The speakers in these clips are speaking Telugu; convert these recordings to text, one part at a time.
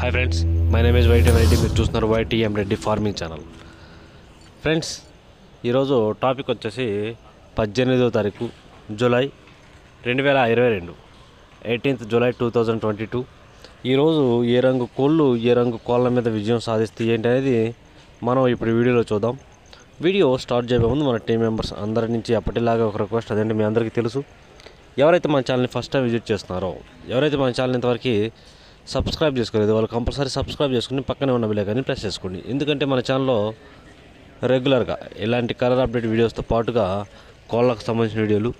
Hi friends my name is YT Reddy మీరు చూస్తున్నారు YTM Reddy farming channel friends ఈరోజు టాపిక్ వచ్చేసి పద్దెనిమిదో తారీఖు జూలై రెండు వేల ఇరవై రెండు eighteenth July two thousand twenty two ఈరోజు ఏ రంగు కోళ్ళు ఏ రంగు కోళ్ళ మీద విజయం సాధిస్తే ఏంటి అనేది మనం ఇప్పుడు వీడియోలో చూద్దాం. వీడియో స్టార్ట్ చేయబోయే ముందు మన టీం మెంబర్స్ అందరి నుంచి అప్పటిలాగా ఒక రిక్వెస్ట్ అదేంటి మీ అందరికీ తెలుసు. ఎవరైతే మన ఛానల్ని ఫస్ట్ టైం విజిట్ చేస్తున్నారో ఎవరైతే మన ఛానల్ ఇంతవరకు సబ్స్క్రైబ్ చేసుకోలేదు. వాళ్ళు కంపల్సరీ సబ్స్క్రైబ్ చేసుకుని పక్కనే ఉన్న బిల్లకాన్ని ప్రెస్ చేసుకోండి. ఎందుకంటే మన ఛానల్లో రెగ్యులర్గా ఇలాంటి కలర్ అప్డేట్ వీడియోస్తో పాటుగా కోళ్ళకు సంబంధించిన వీడియోలు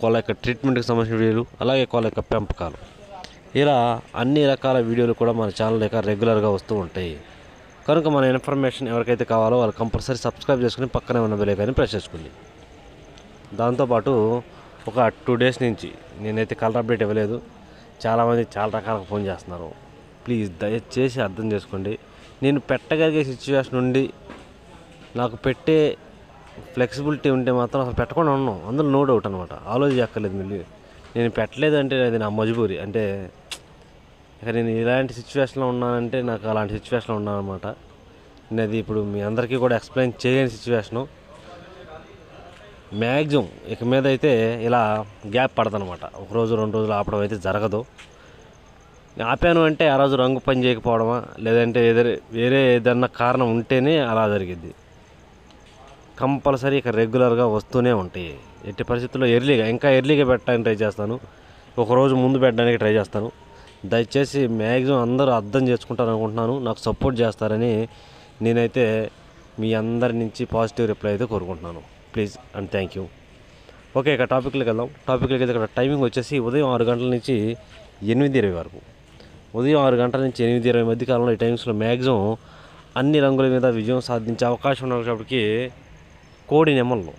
కోళ్ళ యొక్క ట్రీట్మెంట్కి సంబంధించిన వీడియోలు అలాగే కోళ్ళ యొక్క పెంపకాలు. ఇలా అన్ని రకాల వీడియోలు కూడా మన ఛానల్ యొక్క రెగ్యులర్గా వస్తూ ఉంటాయి. కనుక మన ఇన్ఫర్మేషన్ ఎవరికైతే కావాలో వాళ్ళు కంపల్సరీ సబ్స్క్రైబ్ చేసుకుని పక్కనే ఉన్న బిల్లకాన్ని ప్రెస్ చేసుకోండి. దాంతోపాటు ఒక టూ డేస్ నుంచి నేనైతే కలర్ అప్డేట్ ఇవ్వలేదు. చాలామంది చాలా రకాలుగా ఫోన్ చేస్తున్నారు. ప్లీజ్ దయచేసి అర్థం చేసుకోండి. నేను పెట్టగలిగే సిచ్యువేషన్ నుండి నాకు పెట్టే ఫ్లెక్సిబిలిటీ ఉంటే మాత్రం అసలు పెట్టకుండా ఉన్నాం. అందులో నో డౌట్ అనమాట ఆలోచించక్కర్లేదు మళ్ళీ. నేను పెట్టలేదు అంటే అది నా మజబూరి. అంటే ఇక నేను ఇలాంటి సిచ్యువేషన్లో ఉన్నానంటే నాకు అలాంటి సిచ్యువేషన్లో ఉన్నాను అనమాట నేను అది ఇప్పుడు మీ అందరికీ కూడా ఎక్స్ప్లెయిన్ చేయని సిచ్యువేషను. మ్యాక్సిమం ఇక మీద అయితే ఇలా గ్యాప్ పడదనమాట. ఒక రోజు రెండు రోజులు ఆపడం అయితే జరగదు. ఆపాను అంటే ఆ రోజు రంగు పని చేయకపోవడమా లేదంటే ఏదైనా వేరే ఏదన్నా కారణం ఉంటేనే అలా జరిగింది కంపల్సరీ ఇక రెగ్యులర్గా వస్తూనే ఉంటాయి. ఎట్టి పరిస్థితుల్లో ఎర్లీగా ఇంకా ఎర్లీగా పెట్టడానికి ట్రై చేస్తాను. ఒక రోజు ముందు పెట్టడానికి ట్రై చేస్తాను. దయచేసి మ్యాక్సిమం అందరూ అర్థం చేసుకుంటారు అనుకుంటున్నాను. నాకు సపోర్ట్ చేస్తారని నేనైతే మీ అందరి నుంచి పాజిటివ్ రిప్లై అయితే కోరుకుంటున్నాను. Please and thank you. Okay ఇక టాపిక్లోకి వెళ్దాం. టాపిక్లోకి అయితే ఇక్కడ టైమింగ్ వచ్చేసి ఉదయం ఆరు గంటల నుంచి ఎనిమిది ఇరవై వరకు. ఉదయం ఆరు గంటల నుంచి ఎనిమిది ఇరవై మధ్య కాలంలో ఈ టైమ్స్లో మ్యాక్సిమం అన్ని రంగుల మీద విజయం సాధించే అవకాశం ఉన్నప్పటికీ కోడి నెమల్లో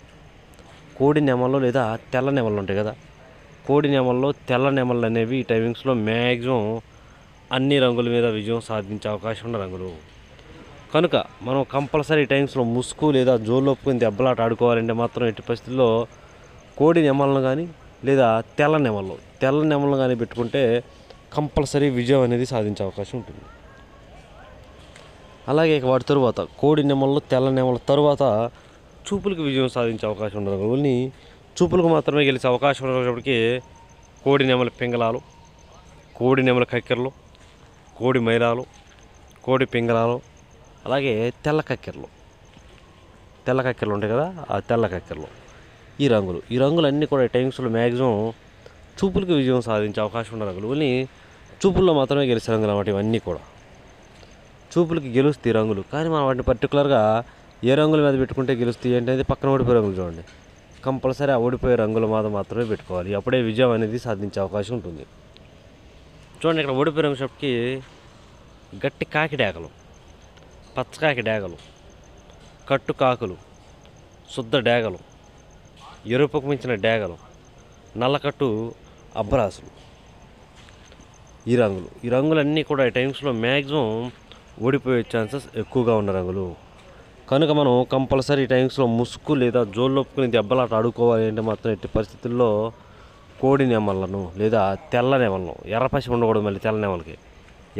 కోడి నెమల్లో లేదా తెల్ల నెమళ్ళు ఉంటాయి కదా. కోడి నెమల్లో తెల్ల నెమళ్ళు అనేవి ఈ టైమింగ్స్లో మ్యాక్సిమం అన్ని రంగుల మీద విజయం సాధించే అవకాశం ఉన్న రంగులు. కనుక మనం కంపల్సరీ టైమ్స్లో ముసుగు లేదా జోలు దెబ్బలాట ఆడుకోవాలంటే మాత్రం ఎట్టి పరిస్థితుల్లో కోడి నెమలను కానీ లేదా తెల్ల నెమలు తెల్ల నెమలను కానీ పెట్టుకుంటే కంపల్సరీ విజయం అనేది సాధించే అవకాశం ఉంటుంది. అలాగే ఇక వాటి తరువాత కోడి నెమలు తెల్ల నెమల తరువాత చూపులకు విజయం సాధించే అవకాశం ఉండదు. ఓన్లీ చూపులకు మాత్రమే గెలిచే అవకాశం ఉండేటప్పటికి కోడి నెమల పింగళాలు కోడి నెమల కక్కెరలు కోడి మైలాలు కోడి పింగళాలు అలాగే తెల్ల కక్కెరలు. తెల్ల కక్కెరలు ఉంటాయి కదా ఆ తెల్ల కక్కెరలు. ఈ రంగులు. ఈ రంగులన్నీ కూడా టైమ్స్లో మ్యాక్సిమం చూపులకు విజయం సాధించే అవకాశం ఉన్న రంగులు. ఓన్లీ చూపుల్లో మాత్రమే గెలిచే రంగులు అన్నమాట ఇవన్నీ కూడా. చూపులకి గెలుస్తాయి రంగులు. కానీ మనం వాటిని పర్టికులర్గా ఏ రంగుల మీద పెట్టుకుంటే గెలుస్తాయి ఏంటనేది పక్కన ఓడిపోయే రంగులు చూడండి. కంపల్సరీ ఆ ఓడిపోయే రంగుల మీద మాత్రమే పెట్టుకోవాలి. అప్పుడే విజయం అనేది సాధించే అవకాశం ఉంటుంది. చూడండి ఇక్కడ ఓడిపోయే రంగు షాప్కి గట్టి కాకిడాకలు పచ్చకాకి డేగలు కట్టు కాకులు శుద్ధ డేగలు ఎరుపుకు మించిన డేగలు నల్లకట్టు అబ్బరాసులు. ఈ రంగులు. ఈ రంగులన్నీ కూడా ఈ టైమ్స్లో మ్యాక్సిమం ఓడిపోయే ఛాన్సెస్ ఎక్కువగా ఉన్న రంగులు. కనుక మనం కంపల్సరీ టైమ్స్లో ముసుగు లేదా జోళ్ళొప్పుకుని దెబ్బలాట ఆడుకోవాలి అంటే మాత్రం ఎట్టి పరిస్థితుల్లో కోడి నెమలను లేదా తెల్ల నెమలను ఎర్ర పశువు ఉండకూడదు మళ్ళీ తెల్ల నెమలకి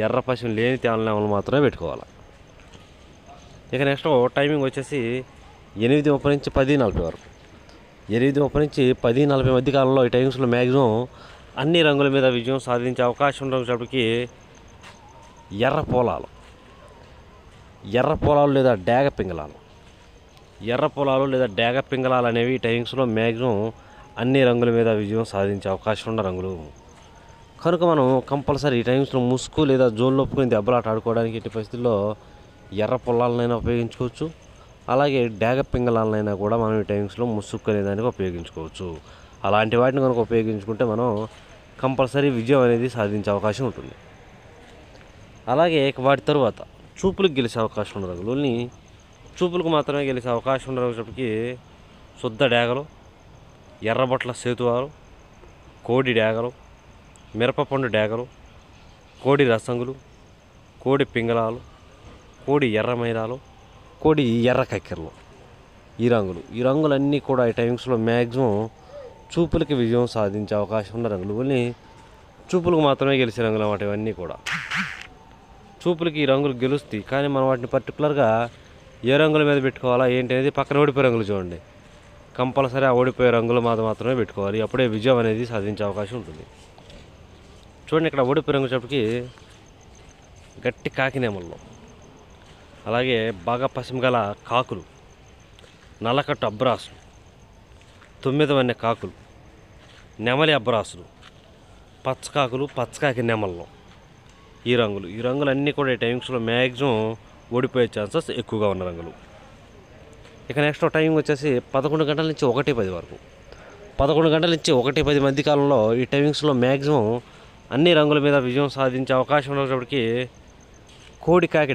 ఎర్ర పశువు లేని తెల్ల నెమలు మాత్రమే పెట్టుకోవాలి. ఇక నెక్స్ట్ టైమింగ్ వచ్చేసి ఎనిమిది ముప్పై నుంచి పది నలభై వరకు. ఎనిమిది ముప్పై నుంచి పది నలభై మధ్య కాలంలో ఈ టైమ్స్లో మ్యాక్సిమం అన్ని రంగుల మీద విజయం సాధించే అవకాశం ఉండేటప్పటికి ఎర్ర పొలాలు. ఎర్ర పొలాలు లేదా డేగ పింగళాలు. ఎర్ర పొలాలు లేదా డేగ పింగళాలు అనేవి టైమింగ్స్లో మ్యాక్సిమం అన్ని రంగుల మీద విజయం సాధించే అవకాశం ఉన్న రంగులు. కనుక మనం కంపల్సరీ ఈ టైమ్స్లో ముసుగు లేదా జోన్ ఒప్పుకుని దెబ్బలాట ఆడుకోవడానికి ఎట్టి పరిస్థితుల్లో ఎర్ర పొలాలనైనా ఉపయోగించుకోవచ్చు. అలాగే డేగ పింగళాలనైనా కూడా మనం ఈ టైమ్స్లో ముసుక్కునే దానికి ఉపయోగించుకోవచ్చు. అలాంటి వాటిని కనుక ఉపయోగించుకుంటే మనం కంపల్సరీ విజయం అనేది సాధించే అవకాశం ఉంటుంది. అలాగే వాటి తరువాత చూపులకు గెలిచే అవకాశం ఉన్న రంగులు చూపులకు మాత్రమే గెలిచే అవకాశం ఉన్న శుద్ధ డేగలు ఎర్రబొట్ల సేతువారు కోడి డేగలు మిరపపండు డేగలు కోడి రసంగులు కోడి పింగళాలు కోడి ఎర్ర మైరాలు కోడి ఎర్ర కక్కెరలు. ఈ రంగులు. ఈ రంగులన్నీ కూడా ఈ టైమ్స్లో మ్యాక్సిమం చూపులకి విజయం సాధించే అవకాశం ఉన్న రంగులు. కొన్ని చూపులకు మాత్రమే గెలిచే రంగులు అన్నమాట ఇవన్నీ కూడా. చూపులకి ఈ రంగులు గెలుస్తాయి. కానీ మనం వాటిని పర్టికులర్గా ఏ రంగుల మీద పెట్టుకోవాలా ఏంటి అనేది పక్కన ఓడిపోయే రంగులు చూడండి. కంపల్సరీ ఆ ఓడిపోయే రంగులు మాత్రం మాత్రమే పెట్టుకోవాలి. అప్పుడే విజయం అనేది సాధించే అవకాశం ఉంటుంది. చూడండి ఇక్కడ ఓడిపోయే రంగు చెప్పటికి గట్టి కాకినేమల్లో అలాగే బాగా పసిమగల కాకులు నల్లకట్టు అబ్రాసులు తొమ్మిదవన్నె కాకులు నెమలి అబ్రాసులు పచ్చకాకులు పచ్చకాకి నెమల్లో ఈ రంగులు. ఈ రంగులు అన్నీ కూడా ఈ టైమింగ్స్లో మ్యాక్సిమం ఓడిపోయే ఛాన్సెస్ ఎక్కువగా ఉన్న రంగులు. ఇక నెక్స్ట్ టైమింగ్ వచ్చేసి పదకొండు గంటల నుంచి ఒకటి పది వరకు. పదకొండు గంటల నుంచి ఒకటి పది మధ్య కాలంలో ఈ టైమింగ్స్లో మ్యాక్సిమం అన్ని రంగుల మీద విజయం సాధించే అవకాశం ఉన్నప్పటికీ కోడికాకి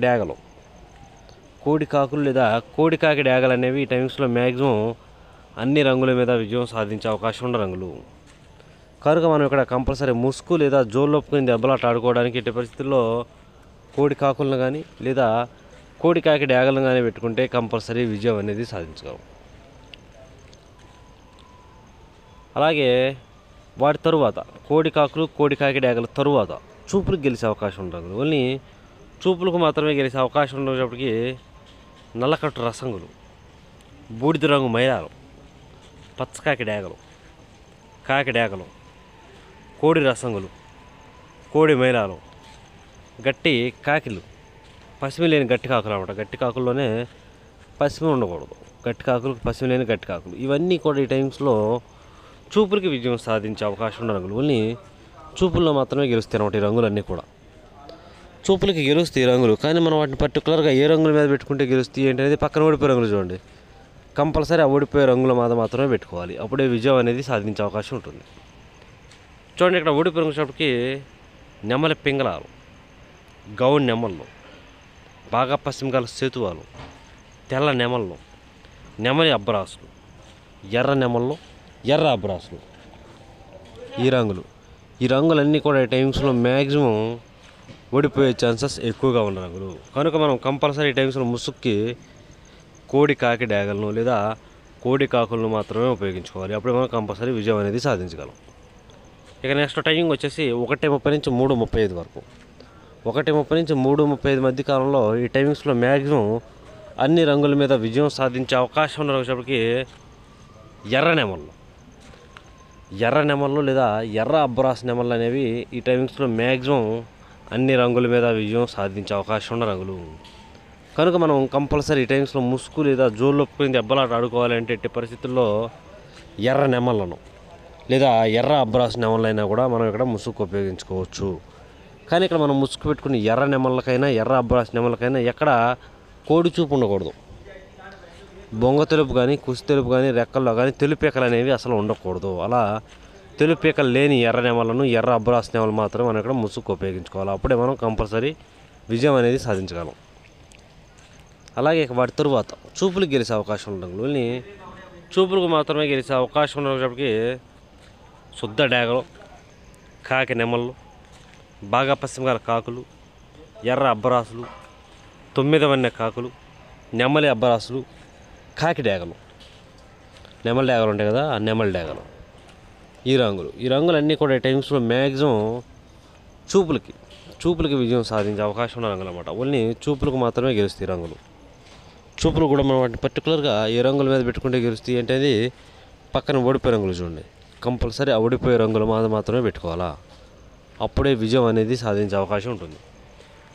కోడి కోడికాకులు లేదా కోడికాకి డ్యాగలు అనేవి ఈ టైమింగ్స్లో మ్యాక్సిమం అన్ని రంగుల మీద విజయం సాధించే అవకాశం ఉన్న రంగులు. కనుక మనం ఇక్కడ కంపల్సరీ ముసుగు లేదా జోళ్ళొప్పుకుని దెబ్బలాట ఆడుకోవడానికి ఇటు పరిస్థితుల్లో కోడి కాకులను కానీ లేదా కోడి కాకిడి యాగలను కానీ పెట్టుకుంటే కంపల్సరీ విజయం అనేది సాధించగలం. అలాగే వాటి తరువాత కోడి కాకులు కోడి కాకి యాగల తరువాత చూపులకు గెలిచే అవకాశం ఉండదు ఓన్లీ చూపులకు మాత్రమే గెలిచే అవకాశం ఉండేటప్పటికి నల్లకట్టు రసంగులు బూడిద రంగు మైలాలు పచ్చకాకి డేగలు కాకి డేగలు కోడి రసంగులు కోడి మైలాలు గట్టి కాకిలు. పసిమి లేని గట్టి కాకులు అనమాట గట్టి కాకుల్లోనే పసిమి ఉండకూడదు. గట్టి కాకులు పసిమి లేని గట్టి కాకులు. ఇవన్నీ కూడా ఈ టైమ్స్లో చూపులకి విజయం సాధించే అవకాశం ఉన్న రంగులు ఓన్లీ చూపుల్లో మాత్రమే గెలుస్తాయి అనమాట ఈ రంగులన్నీ కూడా. చూపులకి గెలుస్తాయి ఈ రంగులు. కానీ మనం వాటిని పర్టికులర్గా ఏ రంగుల మీద పెట్టుకుంటే గెలుస్తాయి ఏంటనేది పక్కన ఓడిపోయే రంగులు చూడండి. కంపల్సరీ ఆ ఓడిపోయే రంగుల మీద మాత్రమే పెట్టుకోవాలి. అప్పుడే విజయం అనేది సాధించే అవకాశం ఉంటుంది. చూడండి ఇక్కడ ఓడిపోయే రంగు వచ్చేటప్పటికి నెమలి పింగళాలు గౌన్ నెమళ్ళు బాగా పశ్చిమగల సేతువాలు తెల్ల నెమళ్ళు నెమలి అబ్బరాసులు ఎర్ర నెమళ్ళు ఎర్ర అబ్బరాసులు ఈ రంగులు. ఈ రంగులన్నీ కూడా టైమ్స్లో మ్యాక్సిమం ఓడిపోయే ఛాన్సెస్ ఎక్కువగా ఉన్న రంగులు కనుక మనం కంపల్సరీ టైమ్స్లో ముసుక్కి కోడి కాకి డ్యాగలను లేదా కోడి కాకులను మాత్రమే ఉపయోగించుకోవాలి. అప్పుడు మనం కంపల్సరీ విజయం అనేది సాధించగలం. ఇక నెక్స్ట్ టైమింగ్ వచ్చేసి ఒకటి ముప్పై నుంచి మూడు ముప్పై ఐదు వరకు. ఒకటి ముప్పై నుంచి మూడు ముప్పై ఐదు మధ్య కాలంలో ఈ టైమింగ్స్లో మ్యాక్సిమం అన్ని రంగుల మీద విజయం సాధించే అవకాశం ఉన్న వచ్చేప్పటికి ఎర్ర నెమళ్ళు. ఎర్ర నెమళ్ళు లేదా ఎర్ర అబ్బరాస్ నెమళ్ళు అనేవి ఈ టైమింగ్స్లో మ్యాక్సిమం అన్ని రంగుల మీద విజయం సాధించే అవకాశం ఉన్న రంగులు. కనుక మనం కంపల్సరీ ఈ టైమ్స్లో ముసుగు లేదా జోళ్ళు ఒప్పుకుని దెబ్బలాట ఆడుకోవాలంటే ఎట్టి పరిస్థితుల్లో ఎర్ర నెమలను లేదా ఎర్ర అబ్రాస్ నెమలైనా కూడా మనం ఇక్కడ ముసుగు ఉపయోగించుకోవచ్చు. కానీ ఇక్కడ మనం ముసుగు పెట్టుకుని ఎర్ర నెమళ్ళకైనా ఎర్ర అబ్రాస్ నెమలకైనా ఎక్కడ కోడి చూపు ఉండకూడదు. బొంగ తెలుపు కానీ కుసి తెలుపు కానీ రెక్కల్లో కానీ తెలుపేకలు అనేవి అసలు ఉండకూడదు. అలా తెలుపీకలు లేని ఎర్ర నెమలను ఎర్ర అబ్రాస్ నెమలు మాత్రం మనం ఇక్కడ ముసుగు ఉపయోగించుకోవాలి. అప్పుడే మనం కంపల్సరీ విజయం అనేది సాధించగలం. అలాగే ఇక వాటి తరువాత చూపులు గెలిచే అవకాశం ఉండదు చూపులకు మాత్రమే గెలిచే అవకాశం ఉన్నప్పటికీ శుద్ధ డేగలు కాకి నెమళ్ళు బాగా పశ్చిమగాల కాకులు ఎర్ర అబ్బరాసులు తొమ్మిది వన్నె కాకులు నెమలి అబ్బరాసులు కాకి డేగలు నెమలి డేగలు ఉంటాయి కదా ఆ నెమలి డేగలు ఈ రంగులు. ఈ రంగులన్నీ కూడా టైమ్స్లో మ్యాక్సిమం చూపులకి చూపులకి విజయం సాధించే అవకాశం ఉన్న రంగులు అనమాట ఓన్లీ చూపులకు మాత్రమే గెలుస్తాయి ఈ రంగులు. చూపులు కూడా మనం వాటిని పర్టికులర్గా ఏ రంగుల మీద పెట్టుకుంటే గెలుస్తాయి అంటే అది పక్కన ఓడిపోయే రంగులు చూడండి. కంపల్సరీ ఆ ఓడిపోయే రంగులు మీద మాత్రమే పెట్టుకోవాలా? అప్పుడే విజయం అనేది సాధించే అవకాశం ఉంటుంది.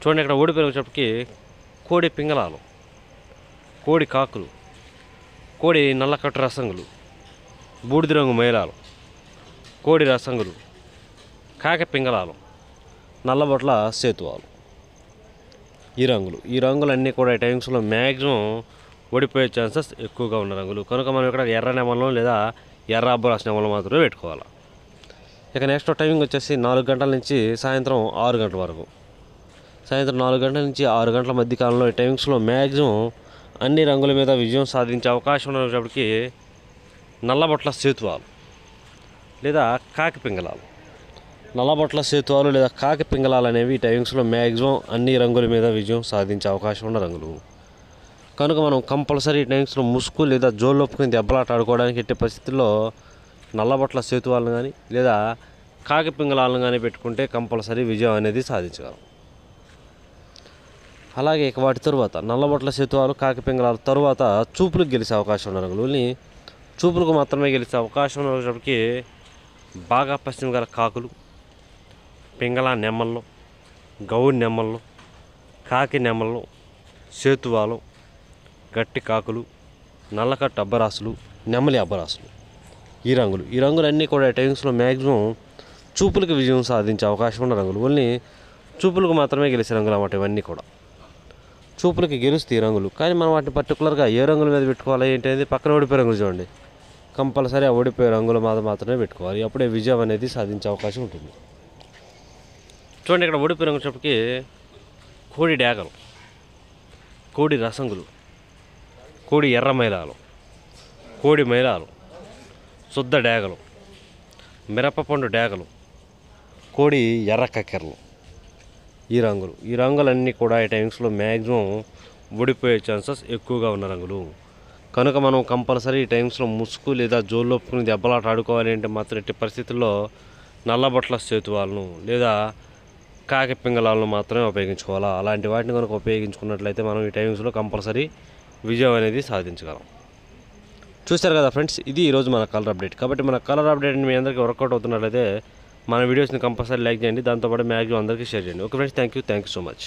చూడండి ఇక్కడ ఓడిపోయిన వచ్చేటప్పటికి కోడి పింగళాలు కోడి కాకులు కోడి నల్లకట్టు రసంగులు బూడిద రంగు మైలాలు కోడి రసంగులు కాకి పింగళాలు నల్లబొట్ల సేతువాలు. ఈ రంగులు. ఈ రంగులన్నీ కూడా ఈ టైమ్స్లో మ్యాక్సిమం ఓడిపోయే ఛాన్సెస్ ఎక్కువగా ఉన్న రంగులు. కనుక మనం ఇక్కడ ఎర్ర నెమలను లేదా ఎర్ర అబ్బరాస్ నెమలు మాత్రమే పెట్టుకోవాలి. ఇక నెక్స్ట్ టైమింగ్ వచ్చేసి నాలుగు గంటల నుంచి సాయంత్రం ఆరు గంటల వరకు. సాయంత్రం నాలుగు గంటల నుంచి ఆరు గంటల మధ్య కాలంలో ఈ టైమింగ్స్లో మ్యాక్సిమం అన్ని రంగుల మీద విజయం సాధించే అవకాశం ఉన్నప్పటికీ నల్లబొట్ల సేతువాలు. లేదా కాకి పింగళాలు? నల్లబొట్ల సేతువాలు లేదా కాకి పింగళాలు అనేవి ఈ టైమింగ్స్లో మ్యాక్సిమం అన్ని రంగుల మీద విజయం సాధించే అవకాశం ఉన్న రంగులు. కనుక మనం కంపల్సరీ ఈ టైమ్స్లో ముసుగు లేదా జోళ్ళు దెబ్బలాట ఆడుకోవడానికి ఎట్టి పరిస్థితుల్లో నల్లబొట్ల సేతువాలను కానీ లేదా కాకి పింగళాలను కానీ పెట్టుకుంటే కంపల్సరీ విజయం అనేది సాధించగలం. అలాగే ఇక వాటి తరువాత నల్లబొట్ల సేతువాలు కాకి పింగళాల తరువాత చూపులకు గెలిచే అవకాశం ఉన్న రంగులు చూపులకు మాత్రమే గెలిచే అవకాశం ఉన్నప్పటికీ బాగా పశ్చిమ గల కాకులు పింగళ నెమ్మల్లో గౌడి నెమ్మల్లో కాకి నెమ్మల్లో సేతువాలు గట్టి కాకులు నల్లకట్టు అబ్బరాసులు నెమ్మలి అబ్బరాసులు. ఈ రంగులు. ఈ రంగులన్నీ కూడా టైమ్స్లో మ్యాక్సిమం చూపులకు విజయం సాధించే అవకాశం ఉన్న రంగులు. ఓన్లీ చూపులకు మాత్రమే గెలిచే రంగులు అన్నమాట ఇవన్నీ కూడా. చూపులకి గెలుస్తాయి ఈ రంగులు. కానీ మనం వాటిని పర్టికులర్గా ఏ రంగుల మీద పెట్టుకోవాలి ఏంటి అనేది పక్కన ఓడిపోయే రంగులు చూడండి. కంపల్సరీ ఆ ఓడిపోయే రంగుల మీద మాత్రమే పెట్టుకోవాలి. అప్పుడే విజయం అనేది సాధించే అవకాశం ఉంటుంది. చూడండి ఇక్కడ ఓడిపోయే రంగు చెప్పటికి కోడి డేగలు కోడి రసంగులు కోడి ఎర్ర మైలాలు కోడి మైలాలు శుద్ధ డేగలు మిరపపండు డేగలు కోడి ఎర్ర కక్కెరలు ఈ రంగులు. ఈ రంగులన్నీ కూడా ఈ టైమ్స్లో మ్యాక్సిమం ఓడిపోయే ఛాన్సెస్ ఎక్కువగా ఉన్న రంగులు. కనుక మనం కంపల్సరీ ఈ టైమ్స్లో ముసుగు లేదా జోల్లోపుకుని దెబ్బలాట ఆడుకోవాలి అంటే మాత్రం ఎట్టి పరిస్థితుల్లో నల్లబొట్ల సేతువాలను లేదా కాకి పింగళాలను మాత్రమే ఉపయోగించుకోవాలా? అలాంటి వాటిని కనుక ఉపయోగించుకున్నట్లయితే మనం ఈ టైమ్స్లో కంపల్సరీ విజయం అనేది సాధించగలం. చూశారు కదా ఫ్రెండ్స్ ఇది ఈరోజు మన కలర్ అప్డేట్. కాబట్టి మన కలర్ అప్డేట్ మీ అందరికీ వర్కౌట్ అవుతున్నట్లయితే మన వీడియోస్ని కంపల్సరీ లైక్ చేయండి. దాంతోపాటు మ్యాగ్జిమం అందరికీ షేర్ చేయండి. Okay friends thank you. Thank you so much.